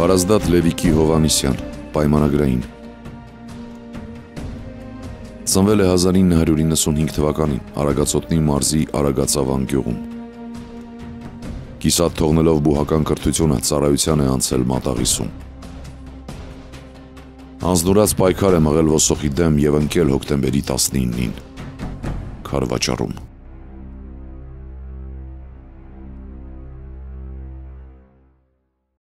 Վարազդատ Լևիկի Հովանիսյան, պայմանագրային։ Ծնվել է 1995 թվականին Արագածոտնի մարզի Արագածավան գյուղում։ Կիսատ թողնելով բուհական կրթությունը ծառայության է անցել Մատաղիսում։ Անձնուրած պայքար է մղել ոսոխի դեմ եւ ընկել հոկտեմբերի 19-ին։ Խարվաճառում։